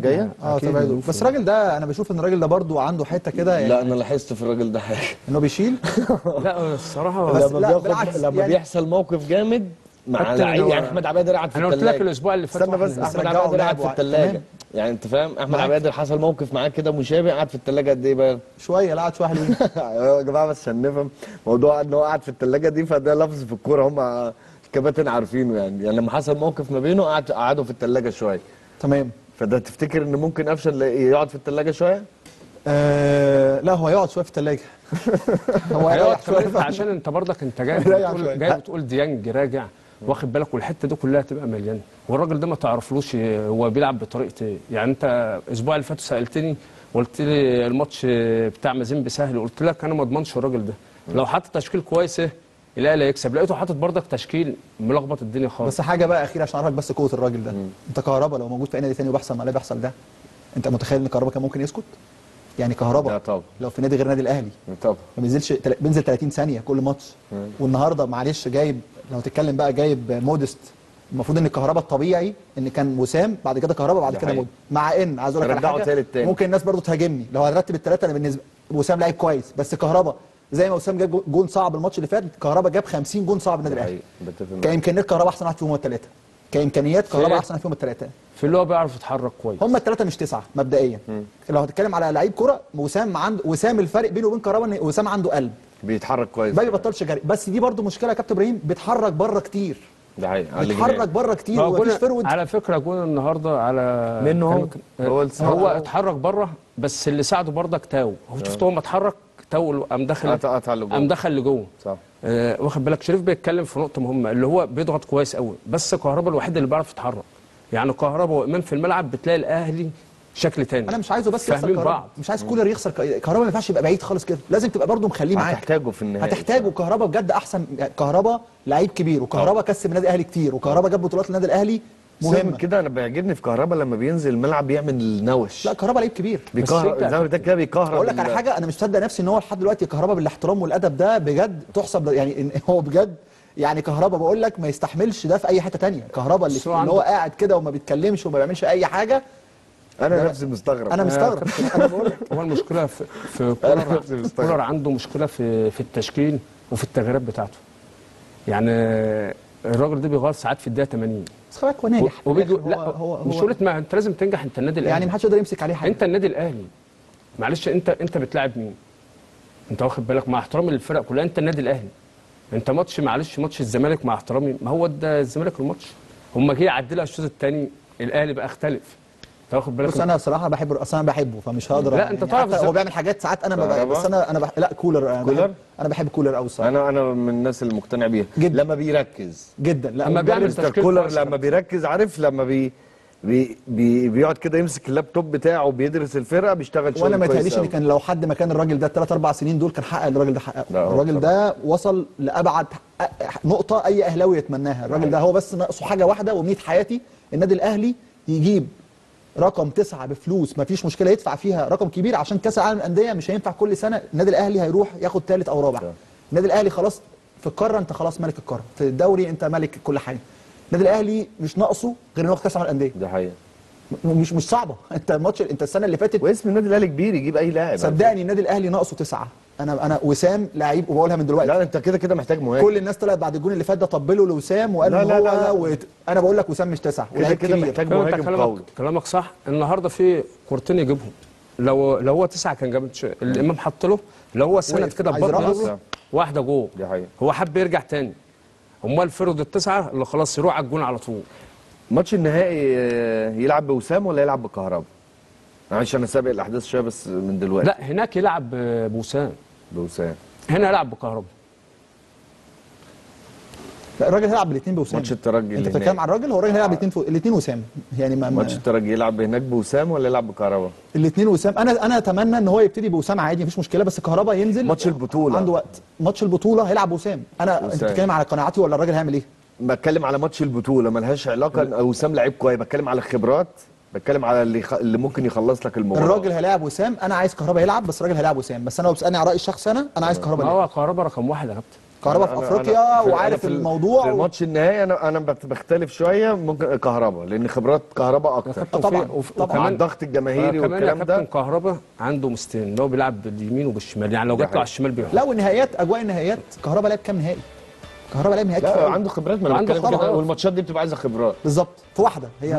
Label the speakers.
Speaker 1: جاية؟
Speaker 2: آه
Speaker 3: أكيد
Speaker 2: تبعده. بس الراجل ده أنا بشوف إن الراجل ده برضو عنده حتة كده يعني.
Speaker 1: لا أنا لاحظت في الراجل ده حاجة.
Speaker 2: إنه بيشيل؟
Speaker 3: لا الصراحة
Speaker 2: بس
Speaker 1: لما
Speaker 2: لا،
Speaker 1: بياخد لما
Speaker 2: يعني-
Speaker 1: بيحصل موقف جامد مع لعيب يعني أحمد عبد القادر قاعد في
Speaker 3: أنا قلت لك
Speaker 1: الثلاجه
Speaker 3: الأسبوع اللي فات
Speaker 1: استنى بس أحمد القادر قاعد في. الثلاجه. يعني أنت فاهم؟ أحمد القادر حصل موقف معاه كده مشابه قاعد في الثلاجه قد إيه بقى؟
Speaker 2: شوية لا قعد شوية حلوين.
Speaker 1: يا جماعة بس عشان نفهم موضوع إن هو قاعد في الثلاجه دي فده لفظ في الكورة هم الكباتن عارفينه يعني. يعني لما حصل موقف ما بينه قعد قعدوا في الثلاجه شوية.
Speaker 2: تمام.
Speaker 1: فده تفتكر إن ممكن قفشه يقعد في الثلاجه شوية؟
Speaker 2: آه لا هو هيقعد شوية في الثلاجه هو هيقعد
Speaker 3: شوية. عشان أنت برضك أنت جاي. بتقول جاي بتقول ديانج راجع واخد بالك؟ والحتة دي كلها تبقى مليانة. والراجل ده ما تعرفلوش هو بيلعب بطريقة إيه. يعني أنت الأسبوع اللي فات سألتني قلت لي الماتش بتاع مازيمبي سهل قلت لك أنا ما أضمنش الراجل ده. لو حط تشكيل كويس إيه الاهلي هيكسب لقيته حاطط برضك تشكيل ملخبط الدنيا خالص.
Speaker 2: بس حاجة بقى أخيرة عشان أعرفك بس قوة الراجل ده. أنت كهربا لو موجود في أي نادي ثاني وبيحصل ما لا بيحصل ده أنت متخيل إن كهربا كان ممكن يسكت؟ يعني كهربا
Speaker 1: طبعا.
Speaker 2: لو في نادي غير نادي الأهلي.
Speaker 1: طبعا.
Speaker 2: ما بينزلش تل- بينزل 30 ثانية كل ماتش. والنهاردة معلش جايب لو تتكلم بقى جايب مودست المفروض إن الكهرباء الطبيعي إن كان وسام بعد كده كهرباء بعد
Speaker 1: ده
Speaker 2: كده. مودست. مع إن عايز أقول لك
Speaker 1: حاجة.
Speaker 2: ممكن الناس برضو تهاجمني. لو هنرتب الثلاثه أنا بالنسبة وسام لعيب كويس بس كهرباء زي ما وسام جاب جو- جون صعب الماتش اللي فات كهرباء جاب 50 جون صعب النادي
Speaker 1: الأهلي. معاك.
Speaker 2: كإمكانيات كهرباء أحسن واحد فيهم الثلاثه كإمكانيات كهرباء
Speaker 3: فعلا.
Speaker 2: أحسن واحد فيهم الثلاثه
Speaker 3: في اللي هو بيعرف يتحرك كويس.
Speaker 2: هم الثلاثه مش تسعة مبدئيا. لو هتتكلم على لعيب كورة وسام عنده وسام الفرق بينه وبين كهرباء إن وسام عنده قلب.
Speaker 1: بيتحرك كويس.
Speaker 2: ما بيبطلش جري بس دي برضو مشكلة يا كابتن إبراهيم بيتحرك بره كتير.
Speaker 1: ده حقيقي.
Speaker 2: بيتحرك. بره كتير ومفيش forward
Speaker 3: على فكرة جون النهارده على
Speaker 1: منه هو. هو
Speaker 3: اتحرك بره بس اللي ساعده برضك تاو. هو شفت هو ما اتحرك تاو قام دخل
Speaker 1: قطع- قطع لجوه.
Speaker 3: قام دخل لجوه.
Speaker 1: صح.
Speaker 3: آه واخد بالك؟ شريف بيتكلم في نقطة مهمة اللي هو بيضغط كويس قوي بس كهربا الوحيد اللي بيعرف يتحرك. يعني كهربا وامام في الملعب بتلاقي الأهلي شكل تاني.
Speaker 2: أنا مش عايزه بس يخسر
Speaker 3: بعض.
Speaker 2: مش عايز كولر يخسر ك- كهرباء ما ينفعش يبقى بعيد خالص كده. لازم تبقى برضو مخليه معاك
Speaker 1: هتحتاجه في النهايه
Speaker 2: هتحتاجه. كهرباء بجد أحسن. كهرباء لعيب كبير. وكهرباء كسب النادي الأهلي كتير. وكهرباء جاب بطولات للنادي الأهلي
Speaker 1: مهم كده أنا بيعجبني في كهربا لما بينزل الملعب بيعمل نوش.
Speaker 2: لا كهرباء لعيب كبير.
Speaker 1: بيكهرب لك كده بيكهرب
Speaker 2: أقول لك على حاجة أنا مش مصدق نفسي إن هو لحد دلوقتي كهربا بالاحترام والأدب ده بجد تحسب يعني إن هو بجد يعني كهربا بقول لك ما يستحملش ده في أي حتة تانية. كهربا اللي, اللي هو
Speaker 3: عنده-
Speaker 2: قاعد كده وما بيتكلمش وما بيعملش أي حاجة
Speaker 1: أنا
Speaker 2: ده-
Speaker 1: نفسي مستغرب.
Speaker 2: أنا مستغرب. أنا بقول لك.
Speaker 3: هو المشكلة في, في كولر. كولر عنده مشكلة في في التشكيل وفي التغييرات بتاعته. يعني الراجل ده بيغير ساعات في الدقيقة 80
Speaker 2: بس خلي بالك هو ناجح. الآخر.
Speaker 3: لا
Speaker 2: هو هو,
Speaker 3: مش
Speaker 2: هو
Speaker 3: قلت ما انت لازم تنجح انت النادي الأهلي.
Speaker 2: يعني ما حدش يقدر يمسك عليه حاجة.
Speaker 3: انت النادي الأهلي. معلش انت انت بتلاعب مين؟ انت واخد بالك؟ مع احترامي للفرق كلها انت النادي الأهلي. انت ماتش معلش ماتش الزمالك مع احترامي. ما هو ده الزمالك الماتش. هم جه يعدلها الشوط الثاني الأهلي بقى اختلف. انت واخد بالك
Speaker 2: بص أنا صراحة بحب أصلا أنا بحبه فمش هقدر
Speaker 3: لا، أنت تعرف
Speaker 2: حتى
Speaker 3: إزاي-
Speaker 2: هو بيعمل حاجات ساعات أنا ما؟ بس أنا أنا بح... لا كولر. أنا
Speaker 1: كولر؟
Speaker 2: بحب أنا بحب كولر قوي الصراحة.
Speaker 1: أنا أنا من الناس اللي مقتنع بيها.
Speaker 2: جدا.
Speaker 1: لما بيركز.
Speaker 2: جدا. لا هو
Speaker 3: بيعمل تشكيل
Speaker 1: كولر لما بيركز عارف لما بي بي بي بيقعد كده يمسك اللابتوب بتاعه وبيدرس الفرقة بيشتغل شغل
Speaker 2: وأنا ما يتهيأليش
Speaker 1: إن.
Speaker 2: كان لو حد مكان الراجل ده الثلاث أربع سنين دول كان حقق اللي الراجل ده حققه الراجل ده وصل لأبعد نقطة أي اهلاوي يتمناها. الراجل ده هو بس ناقصه حاجة واحدة وامنيه حياتي النادي الأهلي يجيب رقم تسعة بفلوس ما فيش مشكلة يدفع فيها رقم كبير عشان كأس العالم للأندية مش هينفع كل سنة. النادي الأهلي هيروح ياخد ثالث أو رابع. النادي الأهلي خلاص في القارة أنت خلاص ملك القارة. في الدوري أنت ملك كل حاجة. النادي الأهلي مش ناقصه غير انه ياخد كأس العالم للأندية.
Speaker 1: ده حقيقة.
Speaker 2: مش مش صعبة. انت الماتش انت السنة اللي فاتت
Speaker 1: واسم النادي الاهلي كبير يجيب أي لاعب.
Speaker 2: صدقني النادي الاهلي ناقصه تسعة. أنا أنا وسام لعيب وبقولها من دلوقتي.
Speaker 1: لا انت كده كده محتاج مهاجم.
Speaker 2: كل الناس طلعت بعد الجون اللي فات ده طبلوا لوسام وقالوا
Speaker 1: لا،
Speaker 2: هو
Speaker 1: لا، لا.
Speaker 2: أنا بقول لك وسام مش تسعة.
Speaker 1: كده كده محتاج مهاجم
Speaker 3: كلامك
Speaker 1: قوي.
Speaker 3: كلامك صح. النهارده في كورتين يجيبهم. لو لو هو تسعة كان جاب الإمام حط له. لو هو سند. كده
Speaker 2: عايز
Speaker 3: ببطن
Speaker 2: يرقص.
Speaker 3: رجله واحدة جوه
Speaker 1: دي حقيقة.
Speaker 3: هو حب يرجع تاني. أمال فرد التسعة اللي خلاص يروح على الجون على طول.
Speaker 1: ماتش النهائي آه، يلعب بوسام ولا يلعب بكهربا؟ معلش أنا سابق الأحداث شوية بس من دلوقتي.
Speaker 3: لا هناك يلعب بوسام.
Speaker 1: بوسام.
Speaker 3: هنا يلعب بكهرباء
Speaker 2: لا الراجل هيلعب بالاثنين بوسام.
Speaker 1: ماتش الترجي أنت
Speaker 2: بتتكلم. عن الراجل؟ هو الراجل هيلعب الاثنين فو... الاثنين وسام. يعني ما...
Speaker 1: ماتش
Speaker 2: ما...
Speaker 1: الترجي يلعب هناك بوسام ولا يلعب بكهربا؟
Speaker 2: الاثنين وسام. أنا أنا أتمنى إن هو يبتدي بوسام عادي مفيش مشكلة بس كهربا ينزل.
Speaker 1: ماتش البطولة.
Speaker 2: عنده وقت. ماتش البطولة هيلعب وسام أنا
Speaker 1: أنت.
Speaker 2: بتتكلم على قناعاتي ولا الراجل هيعمل إيه؟
Speaker 1: بتكلم على ماتش البطولة ملهاش علاقة وسام لعيب كويس بتكلم على الخبرات بتكلم على اللي خ... اللي ممكن يخلص لك المباراة.
Speaker 2: الراجل هيلاعب وسام أنا عايز كهربا يلعب بس الراجل هيلاعب وسام بس أنا لو بتسألني على رأي الشخص أنا أنا عايز كهربا
Speaker 3: هو كهرباء رقم واحد يا كابتن.
Speaker 2: كهربا في
Speaker 1: أفريقيا
Speaker 2: وعارف
Speaker 1: أنا في ال-
Speaker 2: الموضوع
Speaker 1: في
Speaker 2: و...
Speaker 1: الماتش النهائي أنا أنا بختلف شوية ممكن كهربا لأن خبرات كهربا
Speaker 2: أكتر. طبعاً، طبعاً.
Speaker 1: مع الضغط الجماهيري
Speaker 3: كمان
Speaker 1: والكلام
Speaker 3: كابتن
Speaker 1: ده.
Speaker 3: كهربا عنده مستين هو بيلعب باليمين وبالشمال. يعني لو جات له على. الشمال بيحط
Speaker 2: لا والنهائيات أجواء النهائيات كهربا لعب كام نهائي؟ كهربا لعب نهائيات كتير
Speaker 1: لا. عنده خبرات ما
Speaker 3: أنا
Speaker 1: بتكلم كده. والماتشات دي بتبقى عايزة خبرات
Speaker 2: بالظبط في واحدة هي